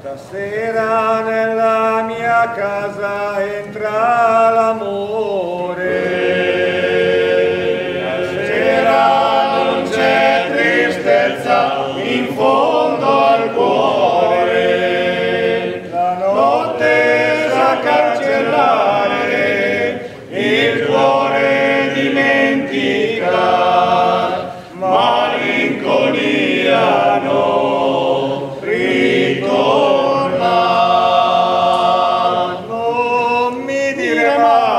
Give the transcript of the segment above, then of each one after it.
Stasera nella mia casa entra mi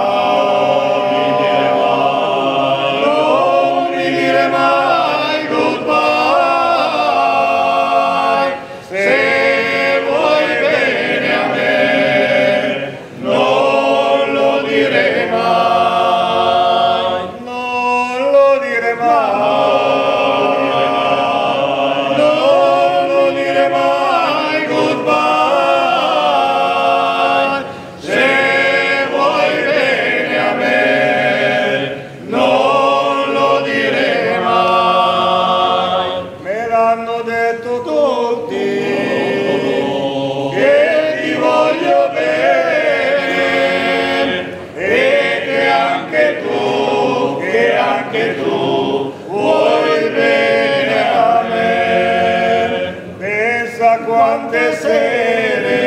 anche tu vuoi bene a me. Pensa quante sere,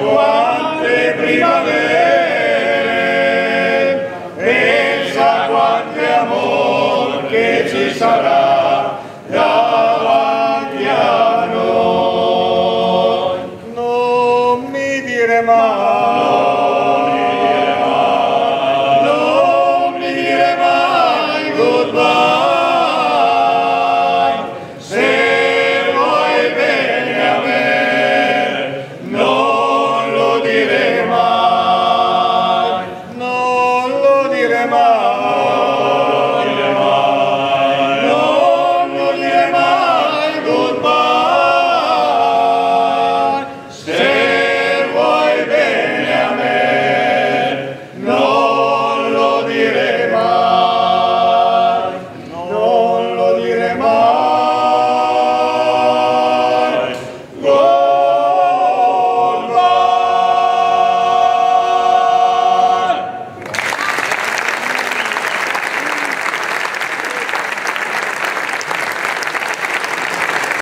quante primavere, pensa quante amor che ci sarà davanti a noi. Non mi dire mai. Redeemer.